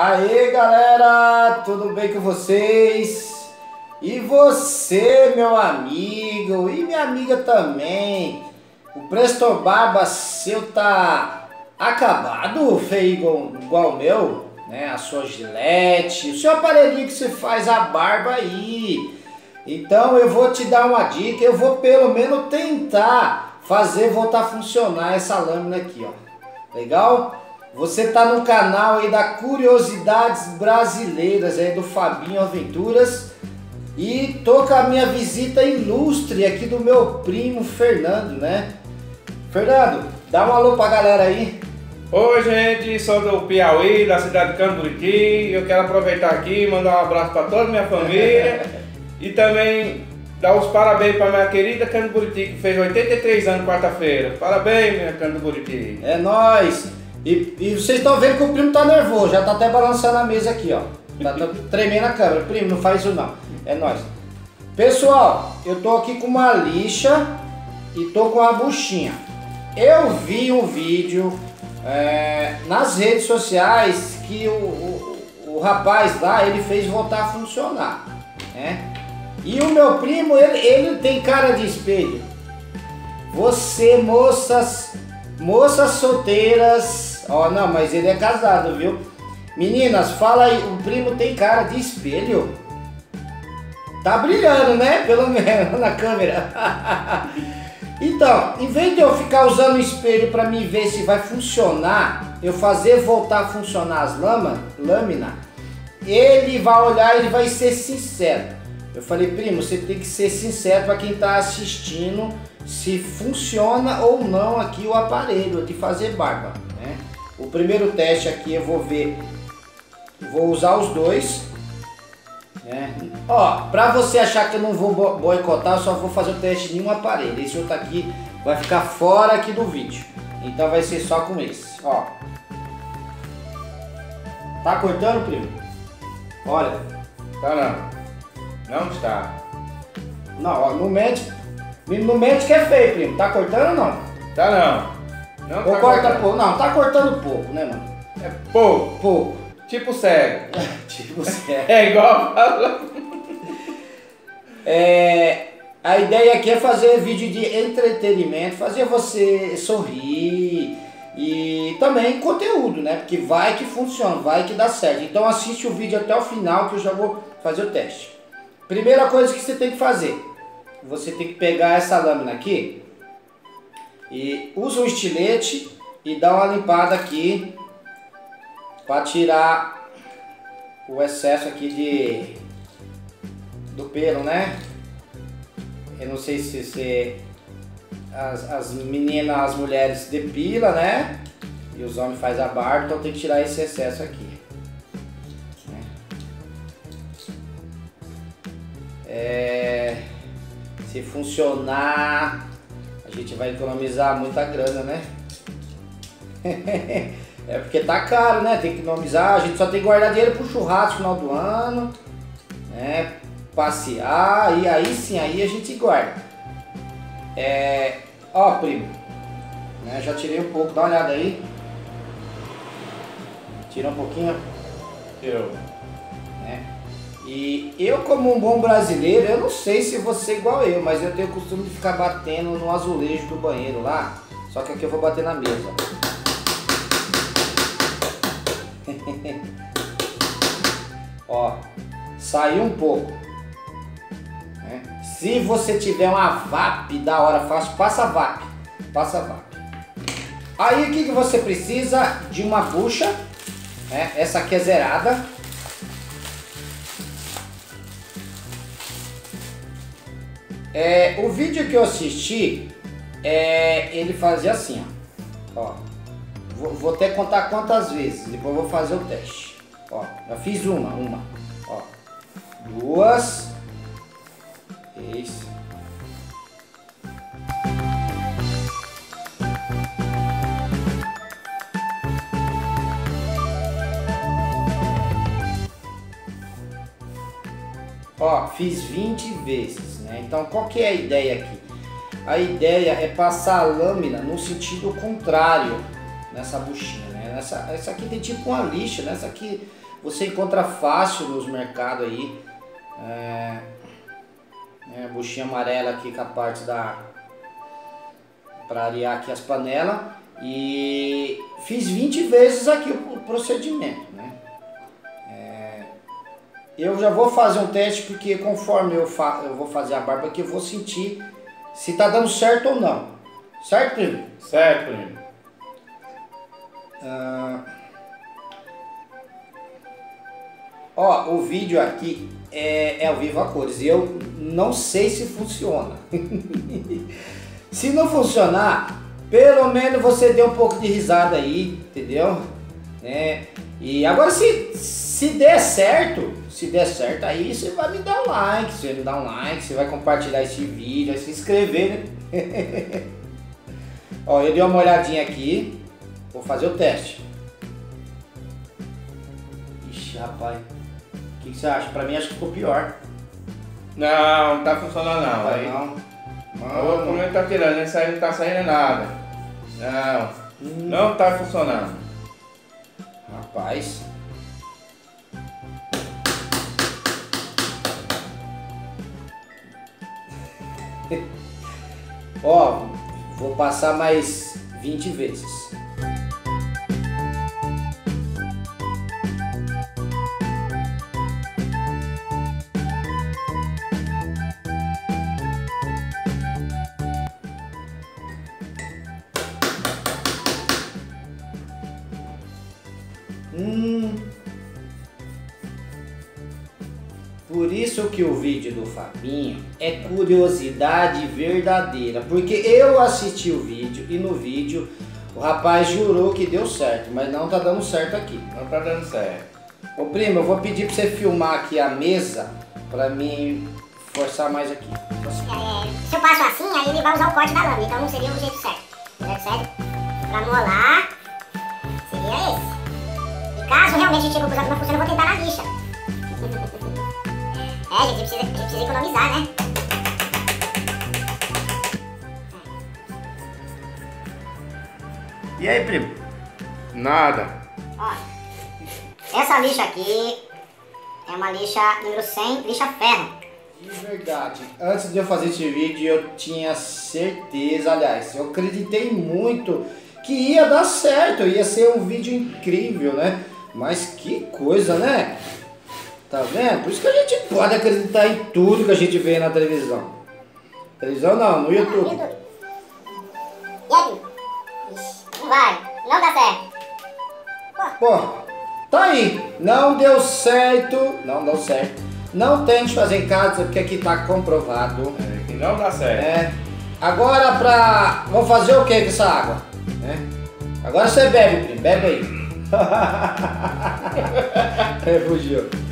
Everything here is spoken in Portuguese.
Aê galera, tudo bem com vocês? E você, meu amigo, e minha amiga também. O Presto Barba seu tá acabado, feio igual, igual o meu, né? A sua gilete, o seu aparelhinho que você faz a barba aí. Então eu vou te dar uma dica, eu vou pelo menos tentar fazer voltar a funcionar essa lâmina aqui, ó. Legal? Você está no canal aí da Curiosidades Brasileiras aí do Fabinho Aventuras e tô com a minha visita ilustre aqui do meu primo Fernando, né? Fernando, dá um alô pra galera aí. Oi gente, sou do Piauí, da cidade de Camburiti. Eu quero aproveitar aqui e mandar um abraço para toda a minha família e também dar os parabéns para minha querida Camburiti, que fez 83 anos quarta-feira. Parabéns, minha Camburiti. É nóis! E, e vocês estão vendo que o primo tá nervoso, já tá até balançando a mesa aqui, ó. Tá, tá tremendo a câmera. Primo, não faz isso não. É nóis. Pessoal, eu tô aqui com uma lixa e tô com a buchinha. Eu vi um vídeo é, nas redes sociais que o, o, o, rapaz lá, ele fez voltar a funcionar, né? E o meu primo, ele, ele tem cara de espelho. Você, moças, moças solteiras, Ó, oh, não, mas ele é casado, viu? Meninas, fala aí, o primo tem cara de espelho. Tá brilhando, né? Pelo menos na câmera. então, em vez de eu ficar usando o espelho para me ver se vai funcionar, eu fazer voltar a funcionar as lâminas, lâmina, ele vai olhar e ele vai ser sincero. Eu falei, primo, você tem que ser sincero para quem está assistindo se funciona ou não aqui o aparelho de fazer barba. O primeiro teste aqui eu vou ver, vou usar os dois. Né? Ó, pra você achar que eu não vou boicotar, eu só vou fazer o teste em um aparelho. Esse outro aqui vai ficar fora aqui do vídeo. Então vai ser só com esse, ó. Tá cortando, primo? Olha. Tá não. Não está. Não, ó, no médico, no médico é feio, primo. Tá cortando ou não? Tá não. Não Ou tá corta pouco? Não, tá cortando pouco, né, mano? É pouco. Pouco. Tipo cego. tipo cego. É igual É, a ideia aqui é fazer vídeo de entretenimento, fazer você sorrir e também conteúdo, né? Porque vai que funciona, vai que dá certo. Então assiste o vídeo até o final que eu já vou fazer o teste. Primeira coisa que você tem que fazer, você tem que pegar essa lâmina aqui e usa um estilete e dá uma limpada aqui para tirar o excesso aqui de do pelo, né? Eu não sei se você as, as meninas, as mulheres depila, né? E os homens faz a barba, então tem que tirar esse excesso aqui. É, se funcionar a gente vai economizar muita grana, né? é porque tá caro, né? Tem que economizar, a gente só tem que guardar dinheiro pro churrasco no final do ano, né? Passear, e aí sim, aí a gente guarda. É. Ó, primo, né? Já tirei um pouco, dá uma olhada aí. Tira um pouquinho. Eu. E eu, como um bom brasileiro, eu não sei se você é igual eu, mas eu tenho o costume de ficar batendo no azulejo do banheiro lá. Só que aqui eu vou bater na mesa. Ó, saiu um pouco. Né? Se você tiver uma VAP da hora fácil, passa VAP. Passa VAP. Aí o que, que você precisa? De uma bucha. Né? Essa aqui é zerada É, o vídeo que eu assisti, é, ele fazia assim, ó. ó vou, vou, até contar quantas vezes, depois vou fazer o teste. Ó, já fiz uma, uma, ó. Duas, três, Ó, fiz 20 vezes, né? Então qual que é a ideia aqui? A ideia é passar a lâmina no sentido contrário nessa buchinha, né? Essa, essa aqui tem tipo uma lixa, né? Essa aqui você encontra fácil nos mercados aí. É, é, buchinha amarela aqui com a parte da... Para arear aqui as panelas. E fiz 20 vezes aqui o procedimento, né? Eu já vou fazer um teste porque conforme eu, fa eu vou fazer a barba aqui eu vou sentir se tá dando certo ou não. Certo, primo? Certo, primo. Ah, ó, o vídeo aqui é, é ao vivo a cores e eu não sei se funciona. se não funcionar, pelo menos você deu um pouco de risada aí, entendeu? É, e agora se, se der certo, se der certo aí você vai me dar um like, você me dar um like, você vai compartilhar esse vídeo, vai se inscrever, né? Ó, eu dei uma olhadinha aqui, vou fazer o teste. Ixi, rapaz, o que, que, você acha? Pra mim acho que ficou pior. Não, não tá funcionando não. Vai aí, não. o outro momento tá tirando, aí não tá saindo nada. Não, Hum. não tá funcionando. Rapaz. Ó, vou passar mais 20 vezes. Por isso que o vídeo do Fabinho é curiosidade verdadeira, porque eu assisti o vídeo e no vídeo o rapaz jurou que deu certo, mas não tá dando certo aqui. Não tá dando certo. Ô primo, eu vou pedir pra você filmar aqui a mesa pra mim forçar mais aqui. É, se eu passo assim, aí ele vai usar o corte da lâmina, então não seria o jeito certo. O jeito certo pra molar seria esse. E caso realmente a gente chegou com não funciona, eu vou tentar na lixa. é, a gente, precisa, gente precisa economizar, né? E aí, primo? Nada. Ó, essa lixa aqui é uma lixa número 100, lixa ferro. De verdade, antes de eu fazer esse vídeo eu tinha certeza, aliás, eu acreditei muito que ia dar certo, ia ser um vídeo incrível, né? Mas que coisa, né? Tá vendo? Por isso que a gente pode acreditar em tudo que a gente vê na televisão. Televisão não, no YouTube. E aí? Ixi, não vai, não dá certo. Pô, tá aí. Não deu certo. Não deu certo. Não tente fazer em casa porque aqui tá comprovado. É, que não dá certo. É. Agora pra. Vamos fazer o que com essa água? É. Agora você bebe, primo. Bebe aí. é, fugiu.